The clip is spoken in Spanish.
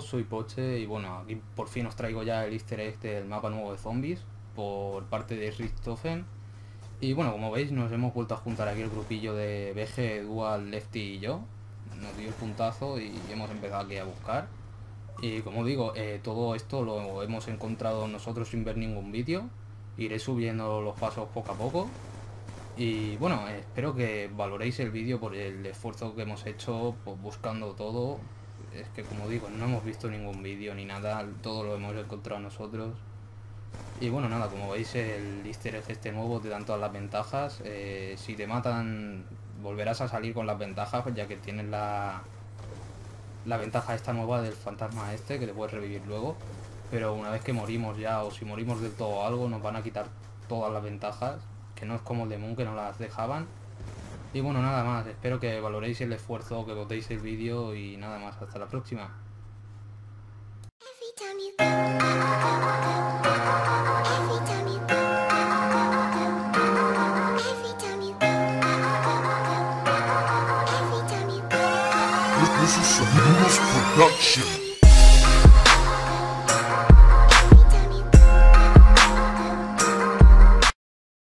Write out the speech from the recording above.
soy Poche y bueno, aquí por fin os traigo ya el easter egg del mapa nuevo de zombies por parte de Richthofen. Y bueno, como veis nos hemos vuelto a juntar aquí el grupillo de BG, Dual, Lefty y yo. Nos dio el puntazo y hemos empezado aquí a buscar. Y como digo, eh, todo esto lo hemos encontrado nosotros sin ver ningún vídeo. Iré subiendo los pasos poco a poco. Y bueno, espero que valoréis el vídeo por el esfuerzo que hemos hecho pues, buscando todo. Es que como digo, no hemos visto ningún vídeo ni nada, todo lo hemos encontrado nosotros. Y bueno, nada, como veis el easter egg este nuevo te dan todas las ventajas. Eh, si te matan, volverás a salir con las ventajas, ya que tienes la, la ventaja esta nueva del fantasma este, que te puedes revivir luego. Pero una vez que morimos ya, o si morimos del todo algo, nos van a quitar todas las ventajas que no es como el de Moon que no las dejaban. Y bueno, nada más, espero que valoréis el esfuerzo, que votéis el vídeo y nada más, hasta la próxima.